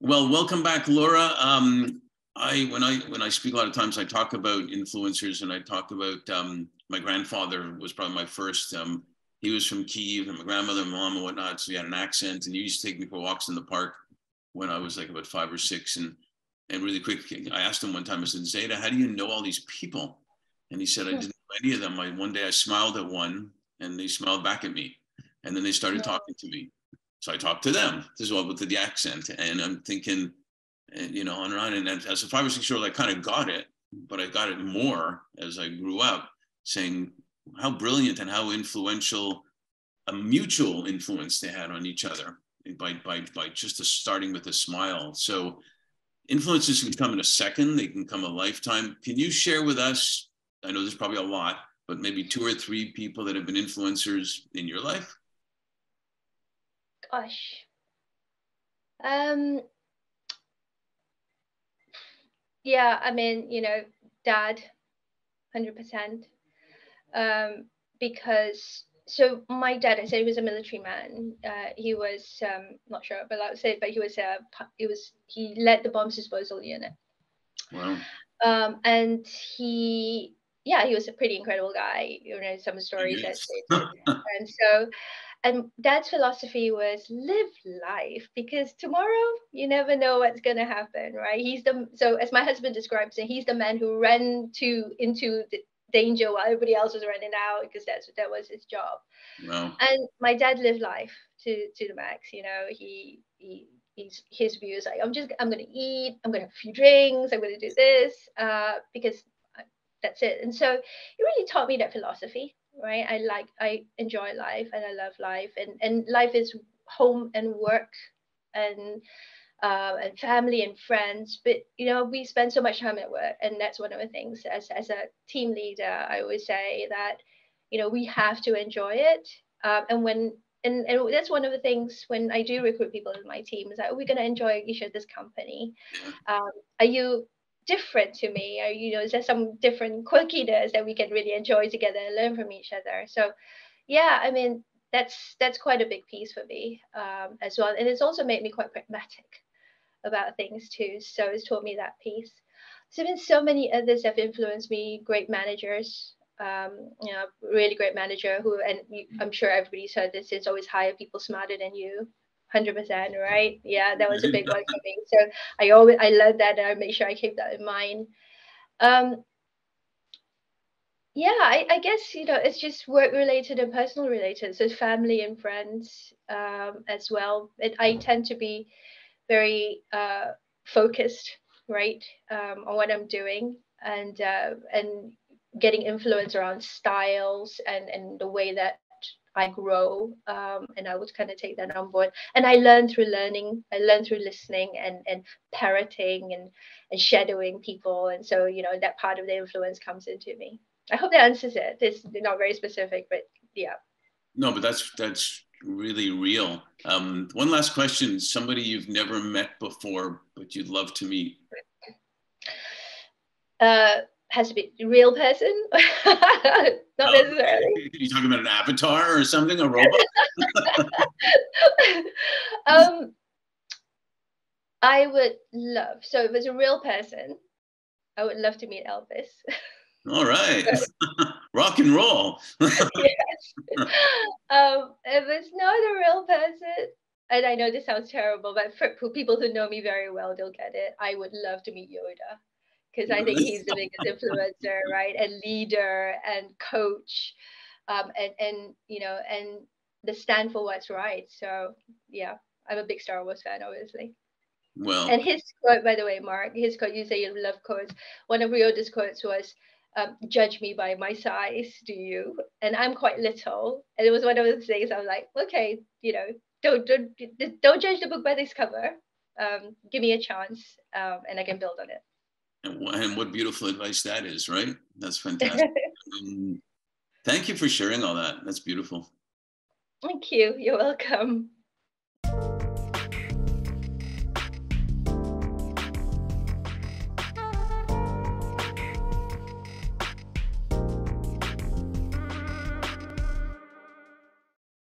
Well, welcome back, Laura. Um, I when I when I speak a lot of times, I talk about influencers, and I talk about um, my grandfather was probably my first. Um, he was from Kiev, and my grandmother, and mom, and whatnot. So he had an accent, and he used to take me for walks in the park when I was like about five or six. And and really quick, I asked him one time. I said, Zeta, how do you know all these people? And he said, I didn't know any of them. I one day I smiled at one, and they smiled back at me, and then they started talking to me. So I talked to them as well with the accent, and I'm thinking, and you know, on and on. And as a five or six year old, I kind of got it, but I got it more as I grew up, saying how brilliant and how influential a mutual influence they had on each other eh, by by by just starting with a smile. So influences can come in a second, they can come a lifetime. Can you share with us? I know there's probably a lot, but maybe two or three people that have been influencers in your life. Gosh. Um, yeah, I mean, you know, dad, 100%. Um, because, so my dad, I said he was a military man. Uh, he was, um, not sure, but I would say, but he was, a, he was, he led the bombs disposal unit. Wow. Um, and he, yeah, he was a pretty incredible guy. You know, some stories that, and so, and dad's philosophy was live life because tomorrow you never know what's going to happen right? He's the so as my husband describes it he's the man who ran to into the danger while everybody else was running out because that's that was his job. Wow. and my dad lived life to to the max you know? He he he's his views like i'm just i'm going to eat i'm going to have a few drinks i'm going to do this uh, because that's it. And so he really taught me that philosophy right? I like i enjoy life and i love life. And and life is home and work and uh, and family and friends. But you know we spend so much time at work. And that's one of the things as, as a team leader i always say that you know we have to enjoy it. Um, and when and, and that's one of the things when i do recruit people in my team is that we're going to enjoy each other's company. Um, are you different to me. Or you know is there some different quirkiness that we can really enjoy together and learn from each other? So yeah i mean that's that's quite a big piece for me um, as well. And it's also made me quite pragmatic about things too. So it's taught me that piece. There's been so many others have influenced me great managers um, you know really great manager who and you, i'm sure everybody's heard this is always hire people smarter than you 100% right? Yeah that was a big one for me. So i always i love that and i make sure i keep that in mind. Um yeah I, I guess you know it's just work related and personal related so family and friends um as well. It, i tend to be very uh focused right um on what i'm doing and uh and getting influence around styles and and the way that I grow, um, and I would kind of take that on board. And I learned through learning. I learned through listening and and parroting and and shadowing people. And so you know that part of the influence comes into me. I hope that answers it. It's not very specific, but yeah. No, but that's that's really real. Um, one last question: somebody you've never met before, but you'd love to meet. Uh, has to be a real person, not oh, necessarily. You talking about an avatar or something, a robot? um, I would love. So if it's a real person, I would love to meet Elvis. All right, rock and roll. yes. Um, if it's not a real person, and I know this sounds terrible, but for people who know me very well, they'll get it. I would love to meet Yoda because I think he's the biggest influencer, right? And leader and coach, um, and and you know, and the stand for what's right. So yeah, I'm a big Star Wars fan, obviously. Well, and his quote, by the way, Mark, his quote. You say you love quotes. One of Yoda's quotes was. Um, judge me by my size, do you? And I'm quite little, and it was one of the things I was like, okay, you know, don't don't don't judge the book by this cover. Um, give me a chance, um, and I can build on it. And, and what beautiful advice that is, right? That's fantastic. um, thank you for sharing all that. That's beautiful. Thank you. You're welcome.